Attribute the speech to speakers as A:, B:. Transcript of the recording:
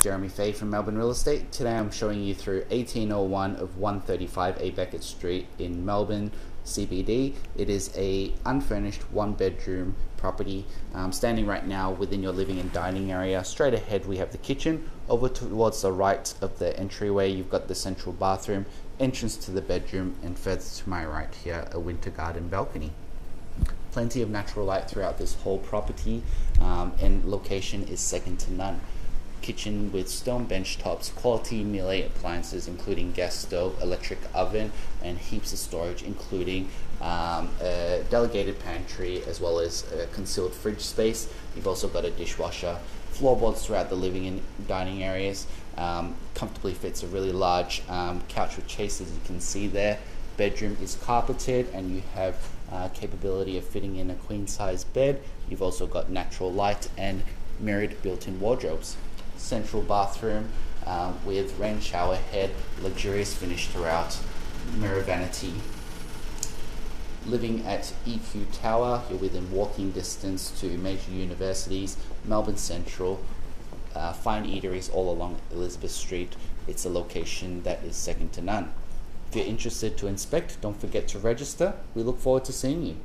A: Jeremy Fay from Melbourne Real Estate. Today I'm showing you through 1801 of 135 A'Beckett Street in Melbourne CBD. It is a unfurnished one bedroom property um, standing right now within your living and dining area. Straight ahead we have the kitchen. Over towards the right of the entryway you've got the central bathroom, entrance to the bedroom and further to my right here a winter garden balcony plenty of natural light throughout this whole property um, and location is second to none kitchen with stone bench tops, quality Miele appliances, including gas stove, electric oven, and heaps of storage, including um, a delegated pantry as well as a concealed fridge space. You've also got a dishwasher, floorboards throughout the living and dining areas. Um, comfortably fits a really large um, couch with chaise, as you can see there. Bedroom is carpeted, and you have uh, capability of fitting in a queen size bed. You've also got natural light and mirrored built-in wardrobes central bathroom um, with rain shower head, luxurious finish throughout, mirror vanity. Living at EQ Tower, you're within walking distance to major universities, Melbourne Central, uh, fine eateries all along Elizabeth Street. It's a location that is second to none. If you're interested to inspect, don't forget to register. We look forward to seeing you.